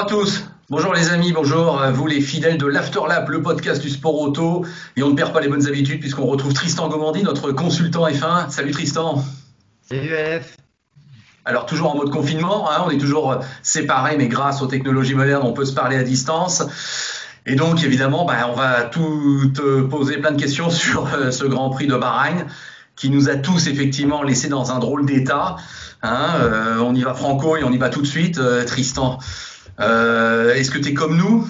Bonjour à tous. Bonjour les amis, bonjour vous les fidèles de l'Afterlap, le podcast du sport auto. Et on ne perd pas les bonnes habitudes puisqu'on retrouve Tristan Gomandi, notre consultant F1. Salut Tristan. Salut F. Alors toujours en mode confinement, hein, on est toujours séparés, mais grâce aux technologies modernes, on peut se parler à distance. Et donc évidemment, bah, on va tout te poser plein de questions sur euh, ce Grand Prix de Bahreïn qui nous a tous effectivement laissé dans un drôle d'état. Hein, euh, on y va franco et on y va tout de suite, euh, Tristan. Euh, est-ce que tu es comme nous?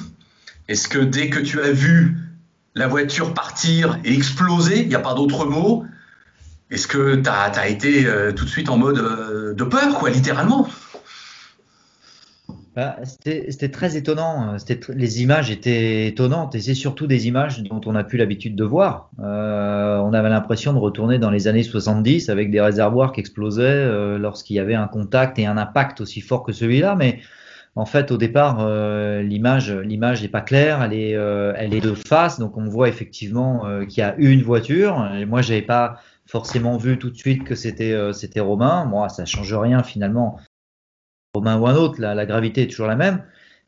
Est-ce que dès que tu as vu la voiture partir et exploser, il n'y a pas d'autre mot, est-ce que tu as, été tout de suite en mode de peur, quoi, littéralement? Bah, C'était très étonnant. Les images étaient étonnantes et c'est surtout des images dont on n'a plus l'habitude de voir. Euh, on avait l'impression de retourner dans les années 70 avec des réservoirs qui explosaient euh, lorsqu'il y avait un contact et un impact aussi fort que celui-là. Mais en fait, au départ, euh, l'image, l'image n'est pas claire. Elle est, elle est de face, donc on voit effectivement qu'il y a une voiture. Et moi, j'avais pas forcément vu tout de suite que c'était, c'était Romain. Moi, ça change rien finalement Romain ou un autre, la, gravité est toujours la même.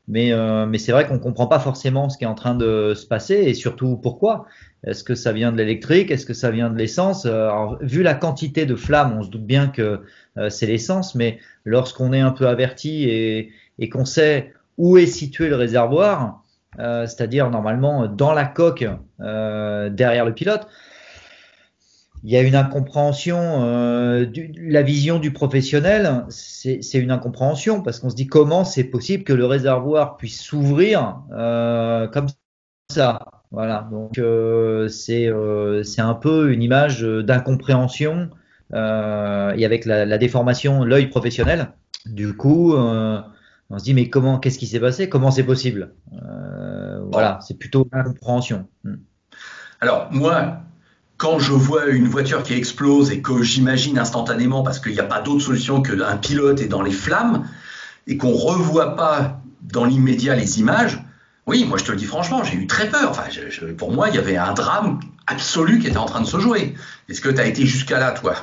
Mais, euh, mais c'est vrai qu'on comprend pas forcément ce qui est en train de se passer et surtout pourquoi. Est-ce que ça vient de l'électrique? Est-ce que ça vient de l'essence? Vu la quantité de flammes, on se doute bien que euh, c'est l'essence, mais lorsqu'on est un peu averti et, et qu'on sait où est situé le réservoir, euh, c'est-à-dire normalement dans la coque derrière le pilote, il y a une incompréhension, euh, la vision du professionnel, c'est une incompréhension parce qu'on se dit comment c'est possible que le réservoir puisse s'ouvrir euh, comme ça. Voilà, donc euh, c'est euh, un peu une image d'incompréhension euh, et avec la, la déformation, l'œil professionnel. Du coup, euh, on se dit mais comment, qu'est-ce qui s'est passé? Comment c'est possible? Voilà, c'est plutôt incompréhension. Hmm. Alors moi, quand je vois une voiture qui explose et que j'imagine instantanément, parce qu'il n'y a pas d'autre solution que qu'un pilote est dans les flammes, et qu'on ne revoit pas dans l'immédiat les images, oui, moi je te le dis franchement, j'ai eu très peur. Enfin, pour moi, il y avait un drame absolu qui était en train de se jouer. Est-ce que tu as été jusqu'à là, toi?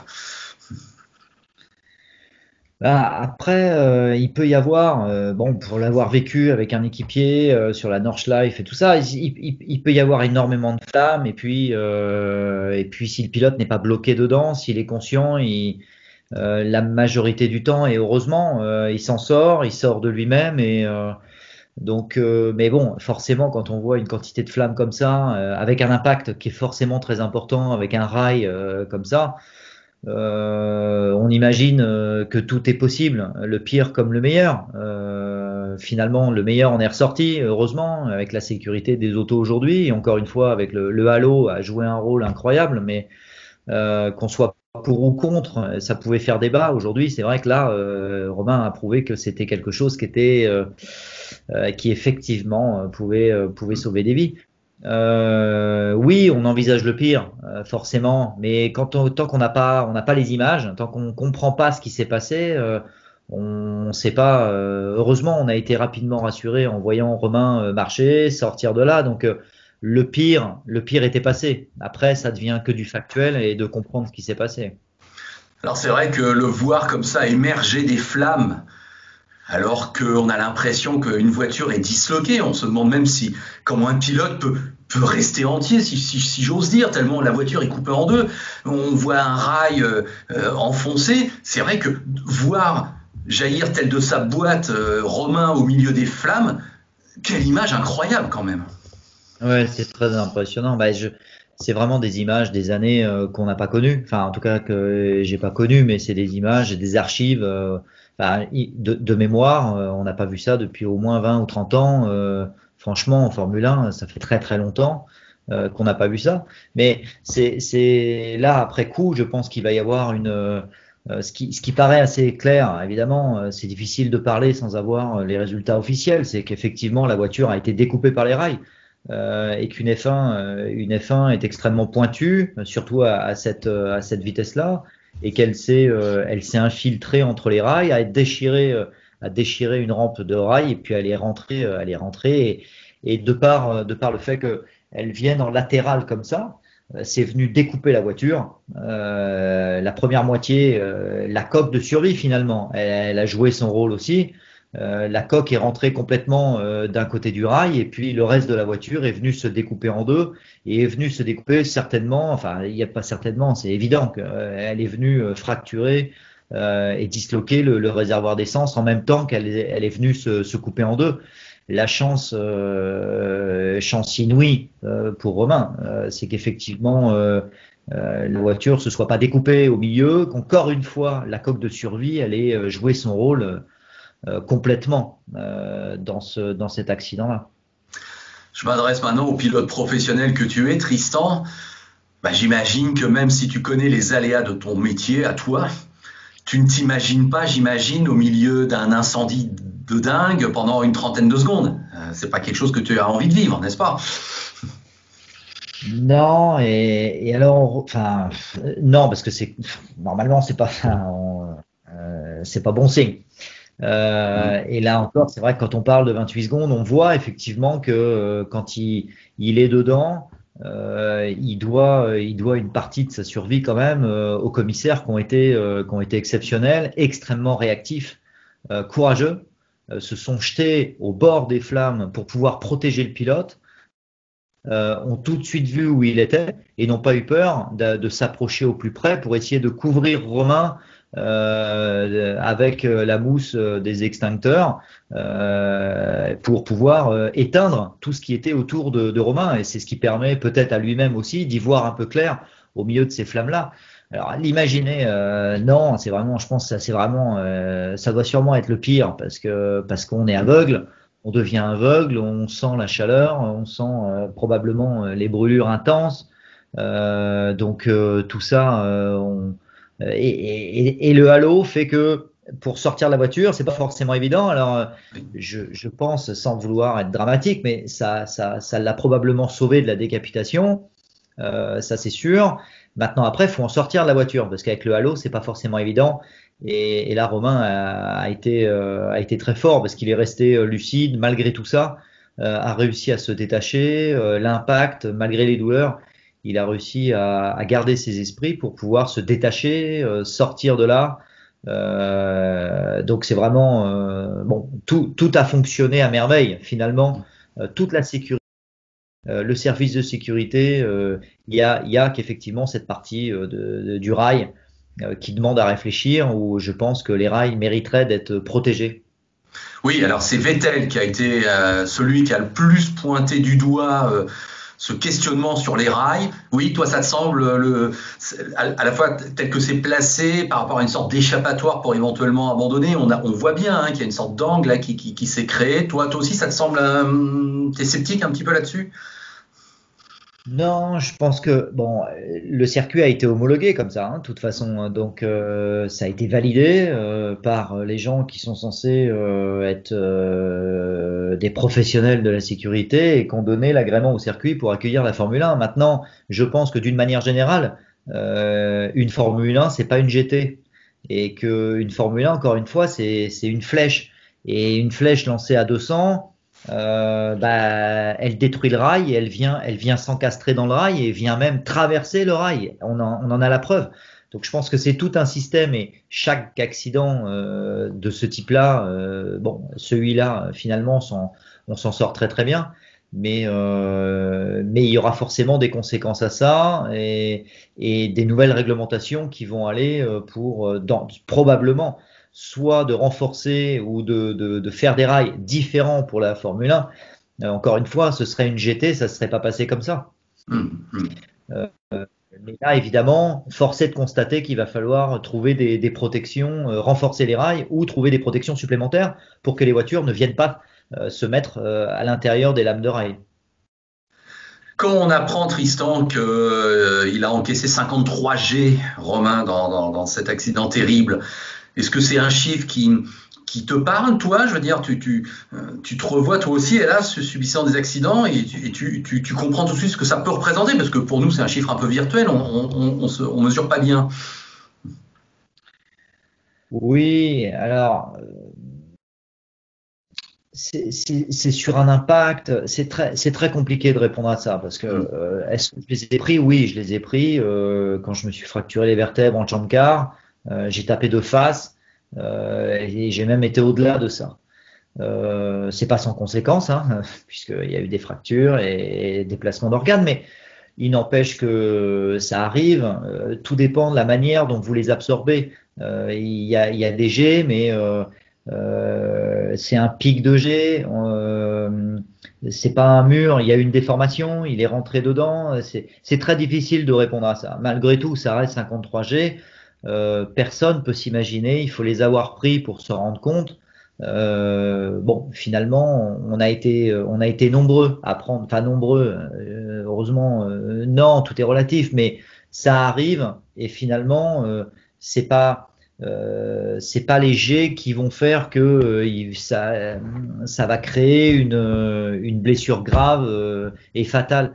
Bah, après, euh, il peut y avoir, euh, bon, pour l'avoir vécu avec un équipier euh, sur la Nordschleife et tout ça, il, peut y avoir énormément de flammes. Et puis, et puis, si le pilote n'est pas bloqué dedans, s'il est conscient, il, la majorité du temps, et heureusement, il s'en sort, il sort de lui-même. Et donc, mais bon, forcément, quand on voit une quantité de flammes comme ça, avec un impact qui est forcément très important, avec un rail comme ça. Euh, on imagine euh, que tout est possible, le pire comme le meilleur. Euh, finalement, le meilleur en est ressorti, heureusement, avec la sécurité des autos aujourd'hui. Et encore une fois, avec le, Halo a joué un rôle incroyable, mais qu'on soit pour ou contre, ça pouvait faire débat. Aujourd'hui, c'est vrai que là, Romain a prouvé que c'était quelque chose qui était, qui effectivement pouvait, pouvait sauver des vies. Euh, oui, on envisage le pire, euh, forcément, mais quand tant qu'on n'a pas, on n'a pas les images, tant qu'on comprend pas ce qui s'est passé, euh, on ne sait pas. Euh, heureusement, on a été rapidement rassuré en voyant Romain marcher, sortir de là. Donc le pire, le pire était passé. Après, ça devient que du factuel et de comprendre ce qui s'est passé. Alors c'est vrai que le voir comme ça émerger des flammes alors qu'on a l'impression qu'une voiture est disloquée. On se demande même si comment un pilote peut, peut rester entier, si, si, j'ose dire, tellement la voiture est coupée en deux. On voit un rail euh, euh, enfoncé. C'est vrai que voir jaillir tel de sa boîte euh, Romain au milieu des flammes, quelle image incroyable quand même. Ouais, c'est très impressionnant. Bah, je, c'est vraiment des images des années qu'on n'a pas connues. Enfin, en tout cas que j'ai pas connues, mais c'est des images, des archives de, mémoire, euh, on n'a pas vu ça depuis au moins 20 ou 30 ans. Euh, franchement, en Formule 1, ça fait très très longtemps euh, qu'on n'a pas vu ça. Mais c'est là, après coup, je pense qu'il va y avoir une... ce, qui, ce qui paraît assez clair, évidemment, c'est difficile de parler sans avoir les résultats officiels, c'est qu'effectivement la voiture a été découpée par les rails. Euh, et qu'une F1, une F1 est extrêmement pointue, surtout à, à cette, à cette vitesse-là, et qu'elle s'est euh, elle s'est infiltrée entre les rails, a déchiré euh, a déchiré une rampe de rails et puis elle est rentrée euh, elle est rentrée et, et de par de par le fait que elle vienne en latéral comme ça, c'est venu découper la voiture. Euh, la première moitié, la coque de survie finalement, elle, elle, a joué son rôle aussi. La coque est rentrée complètement d'un côté du rail et puis le reste de la voiture est venu se découper en deux et est venu se découper certainement, enfin il n'y a pas certainement, c'est évident qu'elle est venue fracturer et disloquer le, réservoir d'essence en même temps qu'elle elle est venue se, se, couper en deux. La chance, euh, chance inouïe euh, pour Romain, euh, c'est qu'effectivement la voiture se soit pas découpée au milieu, qu'encore une fois la coque de survie elle ait joué son rôle complètement dans, ce, dans cet accident-là. Je m'adresse maintenant au pilote professionnel que tu es, Tristan. Bah, J'imagine que même si tu connais les aléas de ton métier à toi, tu ne t'imagines pas, j'imagine, au milieu d'un incendie de dingue pendant une trentaine de secondes. Euh, c'est pas quelque chose que tu as envie de vivre, n'est-ce pas? Non, et, alors, enfin, non, parce que c'est normalement c'est pas, euh, c'est pas bon signe. Euh, et là encore, c'est vrai que quand on parle de 28 secondes, on voit effectivement que quand il, il est dedans, euh, il doit, il doit une partie de sa survie quand même aux commissaires qui ont été, qui ont été exceptionnels, extrêmement réactifs, courageux. Euh, se sont jetés au bord des flammes pour pouvoir protéger le pilote, euh, ont tout de suite vu où il était et n'ont pas eu peur de, s'approcher au plus près pour essayer de couvrir Romain euh, avec la mousse des extincteurs pour pouvoir éteindre tout ce qui était autour de, de Romain. Et c'est ce qui permet peut-être à lui-même aussi d'y voir un peu clair au milieu de ces flammes-là. Alors l'imaginer, euh, non, c'est vraiment, je pense, ça c'est vraiment, euh, ça doit sûrement être le pire parce que parce qu'on est aveugle, on devient aveugle, on sent la chaleur, on sent euh, probablement les brûlures intenses, donc tout ça, on, et, et, et, le halo fait que pour sortir de la voiture, c'est pas forcément évident. Alors, je, je, pense, sans vouloir être dramatique, mais ça, ça, ça l'a probablement sauvé de la décapitation, ça c'est sûr. Maintenant, après, faut en sortir de la voiture parce qu'avec le halo, c'est pas forcément évident. Et, là, Romain a, été, euh, a été très fort parce qu'il est resté euh, lucide malgré tout ça, euh, a réussi à se détacher. L'impact, malgré les douleurs, il a réussi à, garder ses esprits pour pouvoir se détacher, sortir de là. donc c'est vraiment bon, tout, tout a fonctionné à merveille finalement. toute la sécurité euh, le service de sécurité, euh, il y a, y a qu'effectivement cette partie euh, de, du rail qui demande à réfléchir, où je pense que les rails mériteraient d'être protégés. Oui, alors c'est Vettel qui a été celui qui a le plus pointé du doigt ce questionnement sur les rails. Oui, toi, ça te semble le, à, la fois tel que c'est placé par rapport à une sorte d'échappatoire pour éventuellement abandonner. On, voit bien hein, qu'il y a une sorte d'angle qui, qui, qui s'est créé. Toi, toi aussi, ça te semble. tu es sceptique un petit peu là-dessus? Non, je pense que bon, le circuit a été homologué comme ça, hein, de toute façon. Donc, euh, ça a été validé euh, par les gens qui sont censés euh, être des professionnels de la sécurité et qui ont donné l'agrément au circuit pour accueillir la Formule 1. Maintenant, je pense que d'une manière générale, une Formule 1, c'est pas une GT, et que une Formule 1, encore une fois, c'est une flèche, et une flèche lancée à 200 euh, bah, elle détruit le rail elle vient, elle vient s'encastrer dans le rail et vient même traverser le rail. On en, on en a la preuve. Donc je pense que c'est tout un système et chaque accident euh, de ce type-là, euh, bon, celui-là finalement, on s'en sort très très bien, mais euh, mais il y aura forcément des conséquences à ça et, et des nouvelles réglementations qui vont aller euh, pour euh, dans, probablement soit de renforcer ou de, de, de, faire des rails différents pour la Formule 1. Euh, encore une fois, ce serait une GT, ça ne serait pas passé comme ça. Hum, hum. Euh, mais là, évidemment, force est de constater qu'il va falloir trouver des, des protections, euh, renforcer les rails ou trouver des protections supplémentaires pour que les voitures ne viennent pas se mettre à l'intérieur des lames de rail. Quand on apprend, Tristan, qu'il euh, a encaissé 53 G, Romain, dans, dans, dans cet accident terrible, est-ce que c'est un chiffre qui, qui te parle, toi? Je veux dire, tu, tu, tu te revois toi aussi, hélas, subissant des accidents et, tu, tu, tu, comprends tout de suite ce que ça peut représenter, parce que pour nous, c'est un chiffre un peu virtuel, on on mesure pas bien. Oui, alors, c'est sur un impact. C'est très, compliqué de répondre à ça parce que mm. euh, est-ce que je les ai pris? Oui, je les ai pris euh, quand je me suis fracturé les vertèbres en car. Euh, j'ai tapé de face euh, et j'ai même été au-delà de ça. Euh, c'est pas sans conséquence, hein, puisqu'il y a eu des fractures et, des placements d'organes, mais il n'empêche que ça arrive. Euh, tout dépend de la manière dont vous les absorbez. Il, y a, y a, des jets, mais c'est un pic de jet. c'est pas un mur. Il y a une déformation. Il est rentré dedans. C'est très difficile de répondre à ça. Malgré tout, ça reste 53 G. personne peut s'imaginer. Il faut les avoir pris pour se rendre compte euh, bon, finalement, on a été, on a été nombreux à prendre, enfin nombreux. Euh, heureusement, euh, non, tout est relatif, mais ça arrive et finalement, c'est pas, c'est pas les jets qui vont faire que ça, ça va créer une, une blessure grave et fatale.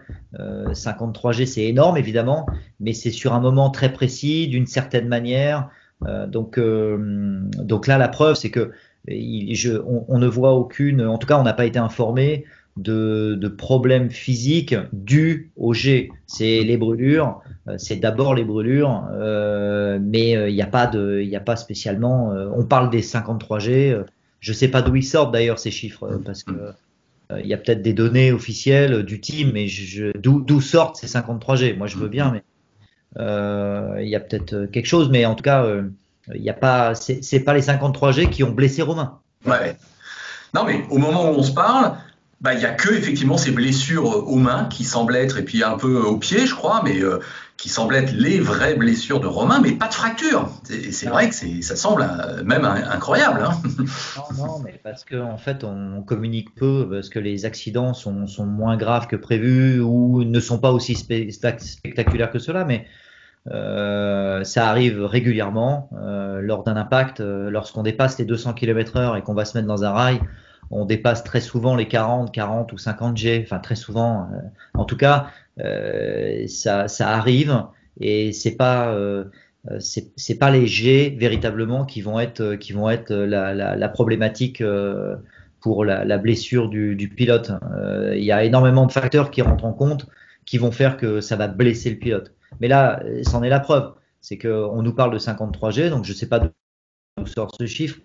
53 G, c'est énorme évidemment, mais c'est sur un moment très précis, d'une certaine manière. donc, donc là, la preuve, c'est que je, on, ne voit aucune, en tout cas, on n'a pas été informé de, problèmes physiques dus au G. C'est les brûlures, euh, c'est d'abord les brûlures, euh, mais euh, il n'y a pas de, il a pas spécialement. on parle des 53 G. je sais pas d'où ils sortent d'ailleurs ces chiffres parce que il y a peut-être des données officielles du team, mais d'où sortent ces 53 G? Moi, je veux bien, mais il y a peut-être quelque chose, mais en tout cas. Il y a pas, pas les 53G qui ont blessé Romain. Ouais. Non, mais au moment où on se parle, bah, il y a que effectivement ces blessures euh, aux mains qui semblent être, et puis un peu aux pieds, je crois, mais euh, qui semblent être les vraies blessures de Romain, mais pas de fracture. C'est vrai que ça semble euh, même incroyable. Hein. Non, non, mais parce qu'en en fait, on communique peu, parce que les accidents sont, sont, moins graves que prévu ou ne sont pas aussi spectaculaires que cela, mais euh, ça arrive régulièrement euh, lors d'un impact, euh, lorsqu'on dépasse les 200 km/h et qu'on va se mettre dans un rail, on dépasse très souvent les 40, 40 ou 50 G, enfin très souvent. en tout cas, ça, ça, arrive et c'est pas c'est pas les G véritablement qui vont être qui vont être la, problématique pour la, blessure du, du pilote. Il y a énormément de facteurs qui rentrent en compte qui vont faire que ça va blesser le pilote. Mais là, c'en est la preuve. C'est qu'on nous parle de 53G, donc je sais pas d'où sort ce chiffre.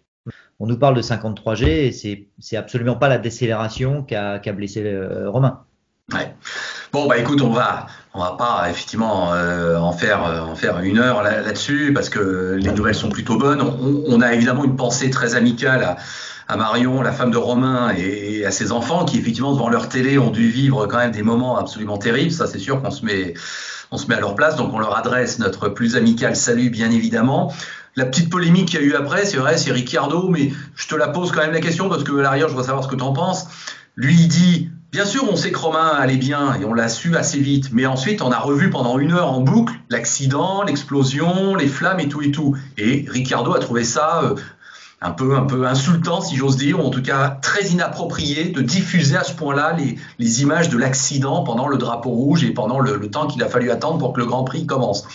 On nous parle de 53G et c'est, absolument pas la décélération qu'a, qu'a blessé euh, Romain. Bon bah écoute, on va on va pas effectivement euh, en faire en faire une heure là, dessus parce que les nouvelles sont plutôt bonnes. On, on a évidemment une pensée très amicale à, à Marion, la femme de Romain, et, à ses enfants qui effectivement devant leur télé ont dû vivre quand même des moments absolument terribles. Ça c'est sûr qu'on se met on se met à leur place, donc on leur adresse notre plus amical salut, bien évidemment. La petite polémique qu'il y a eu après, c'est vrai, c'est Ricciardo, mais je te la pose quand même la question parce que à l'arrière, je veux savoir ce que tu en penses. Lui, il dit, bien sûr, on sait que Romain allait bien et on l'a su assez vite, mais ensuite, on a revu pendant une heure en boucle l'accident, l'explosion, les flammes et tout et tout. Et Ricciardo a trouvé ça euh, un peu, un peu insultant, si j'ose dire, ou en tout cas très inapproprié de diffuser à ce point-là les, images de l'accident pendant le drapeau rouge et pendant le temps qu'il a fallu attendre pour que le Grand Prix commence.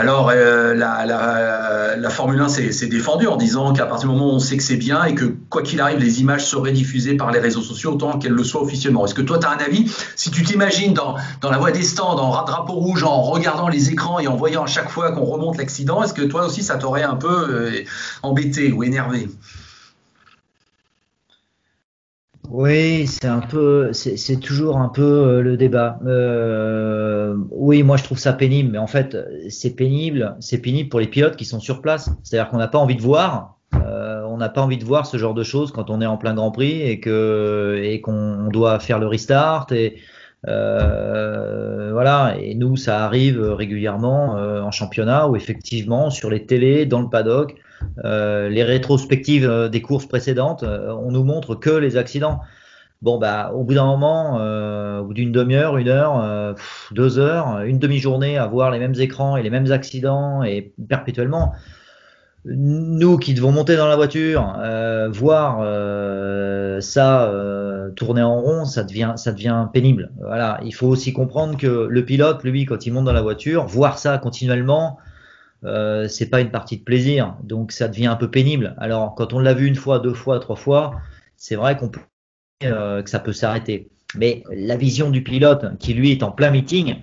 Alors, euh, la, la, la, Formule 1 s'est défendue en disant qu'à partir du moment où on sait que c'est bien et que quoi qu'il arrive, les images seraient diffusées par les réseaux sociaux autant qu'elles le soient officiellement. Est-ce que toi, tu as un avis? Si tu t'imagines dans, dans la voie des stands, en drapeau rouge, en regardant les écrans et en voyant à chaque fois qu'on remonte l'accident, est-ce que toi aussi, ça t'aurait un peu euh, embêté ou énervé? Oui, c'est un peu, c'est toujours un peu euh, le débat. Euh, oui, moi je trouve ça pénible, mais en fait c'est pénible, c'est pénible pour les pilotes qui sont sur place. C'est-à-dire qu'on n'a pas envie de voir, euh, on n'a pas envie de voir ce genre de choses quand on est en plein Grand Prix et que et qu'on doit faire le restart et euh, voilà. Et nous ça arrive régulièrement en championnat où effectivement sur les télés, dans le paddock euh, les rétrospectives euh, des courses précédentes, euh, on nous montre que les accidents. Bon, bah, au bout d'un moment, au bout d'une demi-heure, une heure, deux heures, une demi-journée à voir les mêmes écrans et les mêmes accidents et perpétuellement, nous qui devons monter dans la voiture, voir ça tourner en rond, ça devient, ça devient pénible. Voilà, il faut aussi comprendre que le pilote, lui, quand il monte dans la voiture, voir ça continuellement, euh, c'est pas une partie de plaisir, donc ça devient un peu pénible. Alors quand on l'a vu une fois, deux fois, trois fois, c'est vrai qu'on peut euh, que ça peut s'arrêter. Mais la vision du pilote, qui lui est en plein meeting,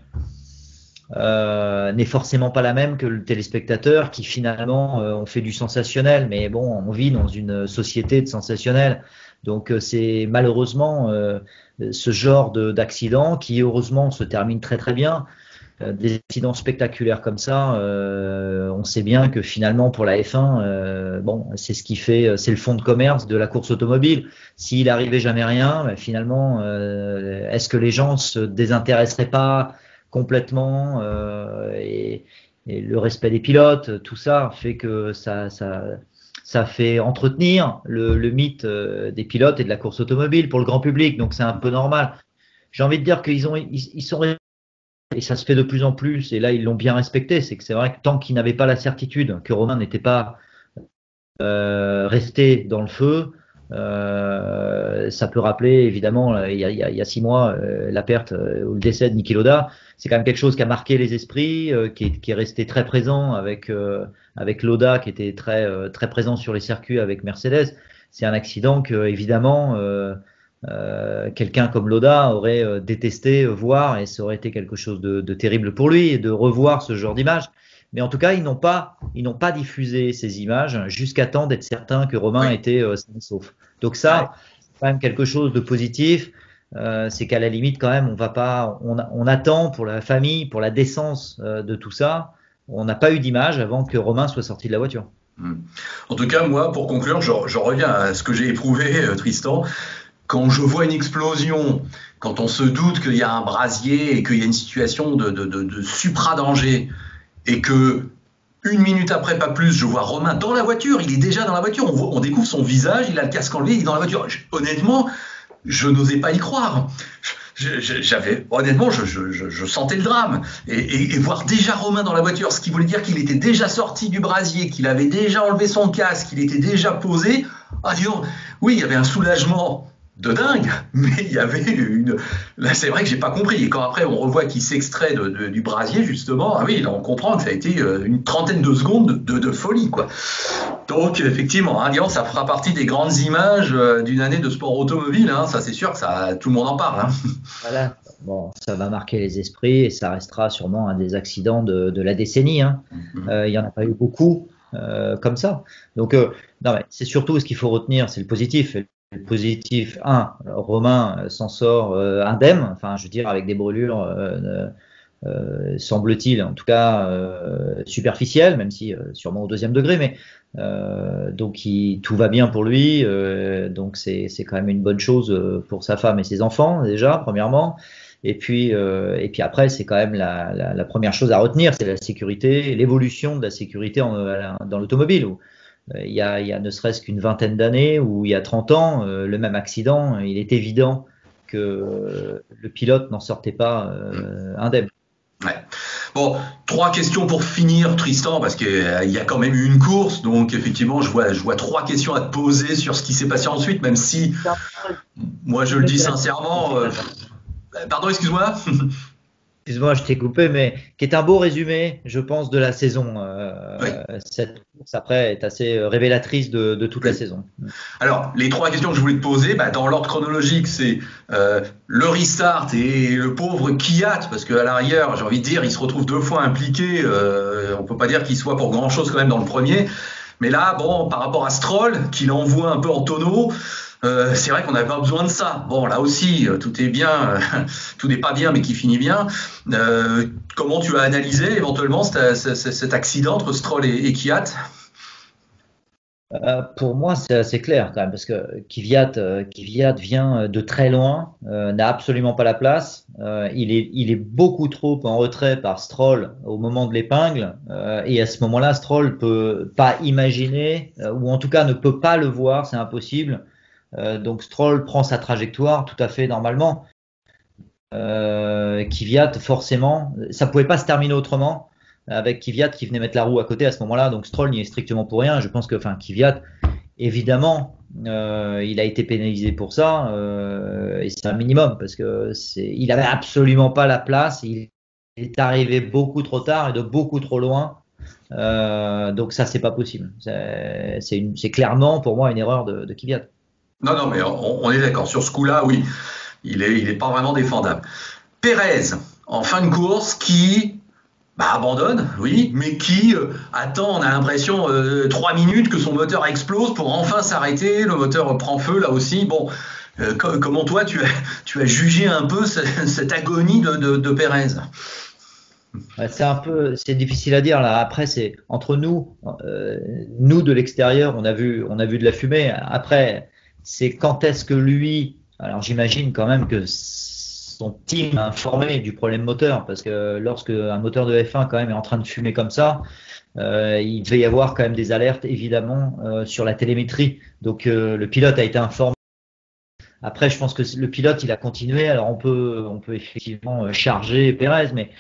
euh, n'est forcément pas la même que le téléspectateur qui finalement euh, on fait du sensationnel. Mais bon, on vit dans une société de sensationnel. Donc c'est malheureusement ce genre d'accident qui heureusement se termine très très bien. Euh, des accidents spectaculaires comme ça, euh, on sait bien que finalement pour la F1, euh, bon, c'est ce qui fait, c'est le fond de commerce de la course automobile. S'il arrivait jamais rien, ben, finalement, est-ce que les gens se désintéresseraient pas complètement et, le respect des pilotes, tout ça fait que ça, ça, ça fait entretenir le, le mythe des pilotes et de la course automobile pour le grand public. Donc c'est un peu normal. J'ai envie de dire qu'ils ont, ils, sont et ça se fait de plus en plus, et là ils l'ont bien respecté, c'est que c'est vrai que tant qu'ils n'avaient pas la certitude que Romain n'était pas euh, resté dans le feu, euh, ça peut rappeler évidemment il y a, il y a six mois euh, la perte ou le décès de Niki Loda. C'est quand même quelque chose qui a marqué les esprits, qui est, qui, est, resté très présent avec avec Loda qui était très très présent sur les circuits avec Mercedes. C'est un accident que évidemment euh, quelqu'un comme Loda aurait euh, détesté voir et ça aurait été quelque chose de, terrible pour lui de revoir ce genre d'image. Mais en tout cas, ils n'ont pas, ils n'ont pas diffusé ces images jusqu'à temps d'être certain que Romain était euh, sauf. Donc ça, c'est quand même quelque chose de positif. c'est qu'à la limite, quand même, on va pas, on, attend pour la famille, pour la décence de tout ça. On n'a pas eu d'image avant que Romain soit sorti de la voiture. Hmm. En tout cas, moi, pour conclure, je, je reviens à ce que j'ai éprouvé, Tristan quand je vois une explosion, quand on se doute qu'il y a un brasier et qu'il y a une situation de, de, de, supra-danger, et que une minute après, pas plus, je vois Romain dans la voiture, il est déjà dans la voiture, on, découvre son visage, il a le casque enlevé, il est dans la voiture. honnêtement, je n'osais pas y croire. Honnêtement, je, sentais le drame et, voir déjà Romain dans la voiture, ce qui voulait dire qu'il était déjà sorti du brasier, qu'il avait déjà enlevé son casque, qu'il était déjà posé. Ah disons, oui, il y avait un soulagement de dingue, mais il y avait une. Là, c'est vrai que j'ai pas compris. Et quand après on revoit qu'il s'extrait de, du brasier, justement, ah oui, là on comprend que ça a été euh, une trentaine de secondes de, de folie, quoi. Donc effectivement, hein, ça fera partie des grandes images euh, d'une année de sport automobile. Hein, ça, c'est sûr que ça, tout le monde en parle. Hein. Voilà. Bon, ça va marquer les esprits et ça restera sûrement un des accidents de, la décennie. Hein. Mm-hmm. Euh, il y en a pas eu beaucoup. comme ça. Donc, non, mais c'est surtout ce qu'il faut retenir, c'est le positif positif. Un, Romain euh, s'en sort euh, indemne, enfin, je veux dire, avec des brûlures, euh, semble-t-il, en tout cas superficielles, même si sûrement au deuxième degré, mais donc tout va bien pour lui, donc c'est quand même une bonne chose pour sa femme et ses enfants déjà, premièrement. Et puis, et puis après, c'est quand même la, première chose à retenir, c'est la sécurité, l'évolution de la sécurité dans l'automobile. Il y, a, il y a ne serait-ce qu'une vingtaine d'années ou il y a 30 ans, euh, le même accident, il est évident que le pilote n'en sortait pas euh, indemne. Ouais. Bon, trois questions pour finir, Tristan, parce qu'il y a quand même eu une course, donc effectivement, je vois, je vois trois questions à te poser sur ce qui s'est passé ensuite, même si, moi, je le dis sincèrement. pardon, excuse-moi. excuse-moi, je t'ai coupé, mais qui est un beau résumé, je pense, de la saison. Euh, cette course, après, est assez euh, révélatrice de, toute la saison. Alors, les trois questions que je voulais te poser, bah, dans l'ordre chronologique, c'est euh, le restart et le pauvre Kiat, parce qu'à l'arrière, j'ai envie de dire, il se retrouve deux fois impliqué. on peut pas dire qu'il soit pour grand-chose quand même dans le premier. Mais là, bon, par rapport à Stroll, qu'il envoie un peu en tonneau, euh, c'est vrai qu'on n'avait pas besoin de ça. Bon, là aussi, euh, tout est bien, euh, tout n'est pas bien, mais qui finit bien. comment tu as analysé éventuellement cet, accident entre Stroll et, Kiat? Pour moi, c'est assez clair quand même, parce que Kvyat, vient de très loin, n'a absolument pas la place. il, est, il est beaucoup trop en retrait par Stroll au moment de l'épingle, et à ce moment-là, Stroll peut pas imaginer, ou en tout cas ne peut pas le voir, c'est impossible, donc Stroll prend sa trajectoire tout à fait normalement. Euh, Kvyat, forcément, ça pouvait pas se terminer autrement avec Kvyat qui venait mettre la roue à côté à ce moment-là. Donc Stroll n'y est strictement pour rien. Je pense que, enfin, Kvyat, évidemment, euh, il a été pénalisé pour ça euh, et c'est un minimum parce que c'est, il avait absolument pas la place. Il est arrivé beaucoup trop tard et de beaucoup trop loin. Euh, donc ça, c'est pas possible. C'est, c'est, clairement pour moi une erreur de, de Kvyat. Non, non, mais on, est d'accord. Sur ce coup-là, oui, il n'est il est pas vraiment défendable. Pérez, en fin de course, qui bah, abandonne, oui, mais qui euh, attend, on a l'impression, euh, trois minutes que son moteur explose pour enfin s'arrêter, le moteur prend feu là aussi. Bon, euh, comment toi tu as, tu as jugé un peu cette, agonie de, Pérez? C'est un peu, c'est difficile à dire là. Après, c'est entre nous, nous de l'extérieur, on a vu, on a vu de la fumée. Après, c'est quand est-ce que lui, alors j'imagine quand même que son team informé du problème moteur, parce que lorsque un moteur de F1 quand même est en train de fumer comme ça, euh, il devait y avoir quand même des alertes évidemment euh, sur la télémétrie. Donc euh, le pilote a été informé. Après, je pense que le pilote il a continué. Alors on peut on peut effectivement charger Perez, mais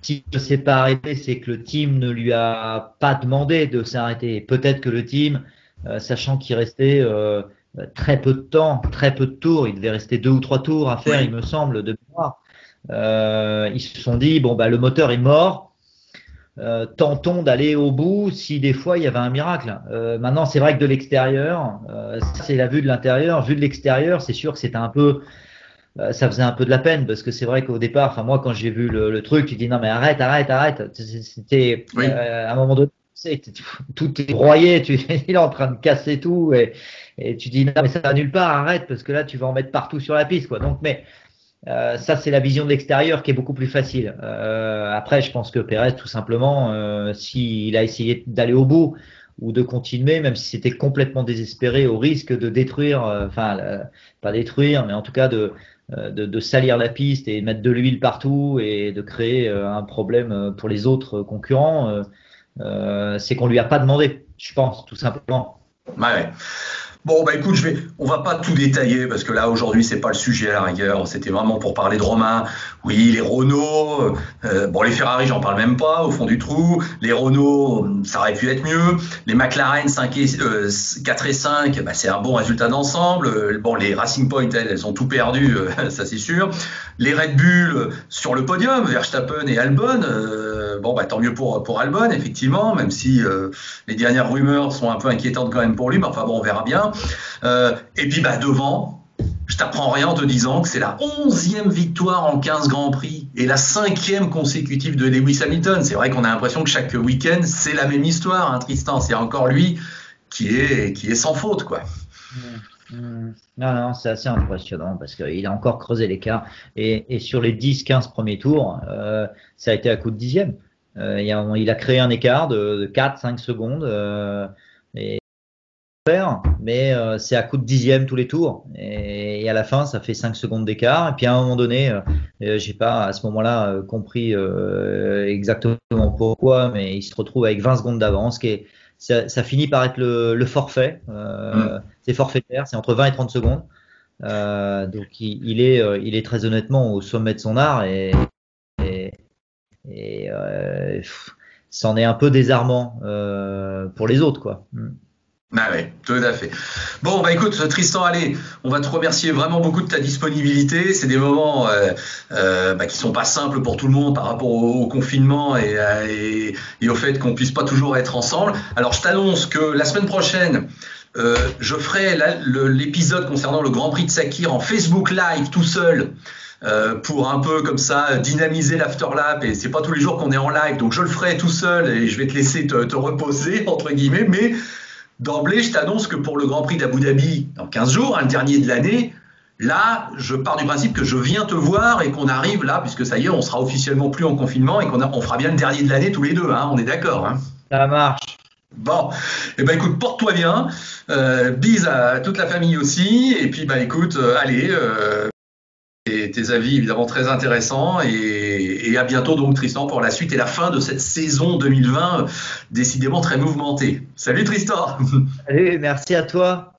si ne s'est pas arrêté, c'est que le team ne lui a pas demandé de s'arrêter. Peut-être que le team, sachant qu'il restait très peu de temps, très peu de tours. Il devait rester deux ou trois tours à faire, il me semble, de mémoire. Euh, ils se sont dit bon bah le moteur est mort. Euh, tentons d'aller au bout si des fois il y avait un miracle. Euh, maintenant c'est vrai que de l'extérieur, euh, c'est la vue de l'intérieur. Vu de l'extérieur, c'est sûr que c'était un peu, euh, ça faisait un peu de la peine parce que c'est vrai qu'au départ, enfin moi quand j'ai vu le, le, truc, tu dis non mais arrête, arrête, arrête. C'était à un moment donné, tout est broyé, tu, il est en train de casser tout et tu dis non mais ça va nulle part, arrête parce que là tu vas en mettre partout sur la piste quoi. Donc mais euh, ça c'est la vision de l'extérieur qui est beaucoup plus facile. Euh, après je pense que Perez tout simplement euh, s'il a essayé d'aller au bout ou de continuer même si c'était complètement désespéré au risque de détruire, enfin pas détruire mais en tout cas de, de, de salir la piste et mettre de l'huile partout et de créer un problème pour les autres concurrents. C'est qu'on lui a pas demandé, je pense tout simplement. Ouais. Bon, bah écoute, je vais, on va pas tout détailler parce que là aujourd'hui c'est pas le sujet à la rigueur. C'était vraiment pour parler de Romain. Oui, les Renault, euh, bon les Ferrari j'en parle même pas au fond du trou. Les Renault, ça aurait pu être mieux. Les McLaren 5 et, 4 euh, et 5, bah, c'est un bon résultat d'ensemble. Euh, bon, les Racing Point, elles, elles ont tout perdu, ça c'est sûr. Les Red Bull sur le podium, Verstappen et Albon. Bon, bah tant mieux pour pour Albon effectivement, même si les dernières rumeurs sont un peu inquiétantes quand même pour lui. Mais enfin bon, on verra bien. Euh, et puis bah, devant, je t'apprends rien en te disant que c'est la onzième victoire en 15 Grands Prix et la cinquième consécutive de Lewis Hamilton. C'est vrai qu'on a l'impression que chaque week-end, c'est la même histoire, hein, Tristan. C'est encore lui qui est, qui est sans faute, quoi. Mmh, mmh. Non, non, c'est assez impressionnant parce qu'il a encore creusé l'écart. Et, et, sur les 10-15 premiers tours, euh, ça a été à coup de dixième. Euh, il, a, il, a, créé un écart de, de 4-5 secondes. Euh, et, mais euh, c'est à coup de dixième tous les tours. Et, à la fin, ça fait 5 secondes d'écart. Et puis à un moment donné, euh, euh j'ai pas à ce moment-là euh, compris exactement pourquoi, mais il se retrouve avec 20 secondes d'avance. Qui ça, ça, finit par être le, le forfait. Mm. C'est forfaitaire, c'est entre 20 et 30 secondes. donc il, il, est, il est très honnêtement au sommet de son art et, et, et c'en est un peu désarmant pour les autres, quoi. Mm. Ah oui, tout à fait. Bon, bah écoute, Tristan, allez, on va te remercier vraiment beaucoup de ta disponibilité. C'est des moments euh, euh, bah, qui sont pas simples pour tout le monde par rapport au, confinement et, et, au fait qu'on puisse pas toujours être ensemble. Alors, je t'annonce que la semaine prochaine, euh, je ferai l'épisode concernant le Grand Prix de Sakir en Facebook Live tout seul. Euh, pour un peu comme ça dynamiser l'afterlap et c'est pas tous les jours qu'on est en live donc je le ferai tout seul et je vais te laisser te, te reposer entre guillemets mais D'emblée, je t'annonce que pour le Grand Prix d'Abu Dhabi, dans 15 jours, hein, le dernier de l'année, là, je pars du principe que je viens te voir et qu'on arrive là, puisque ça y est, on sera officiellement plus en confinement et qu'on on fera bien le dernier de l'année tous les deux. Hein, on est d'accord. Hein. Ça marche. Bon, eh ben écoute, porte-toi bien. Euh, bise à toute la famille aussi. Et puis, bah écoute, euh, allez, euh, et tes avis évidemment très intéressants et, à bientôt donc Tristan pour la suite et la fin de cette saison 2020 décidément très mouvementée. Salut Tristan. Salut, merci à toi.